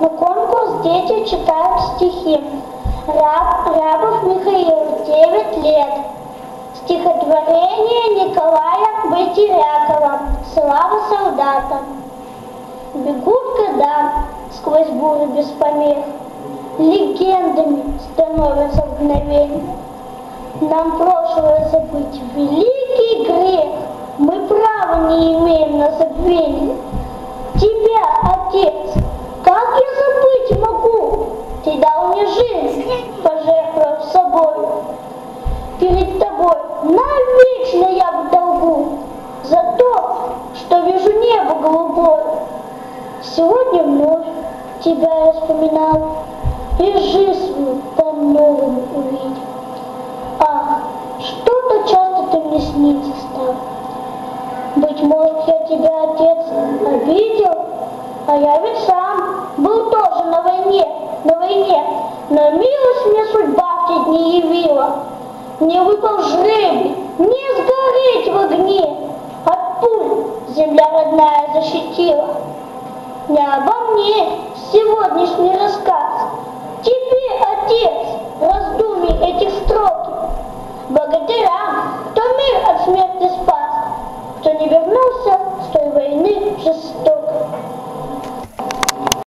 На конкурс дети читают стихи. Ряб, Рябов Михаил, 9 лет. Стихотворение Николая Байтирякова «Слава солдатам». Бегут года сквозь буры без помех, Легендами становятся мгновенья. Нам прошлое забыть великий грех, Мы права не имеем на забвение. Тебя, Отец, тобой навечно я в долгу За то, что вижу небо голубое. Сегодня вновь тебя я вспоминал И жизнь свою по-новому увидел. Ах, что-то часто ты мне снится стал. Быть может, я тебя, отец, обидел, а я ведь сам был тоже на войне, на войне, но милость мне судьба в те дни явила. Мне выпал жребий, не сгореть в огне, от пуль земля родная защитила. Не обо мне сегодняшний рассказ, тебе, отец, раздумий этих строки, богатырям, кто мир от смерти спас, кто не вернулся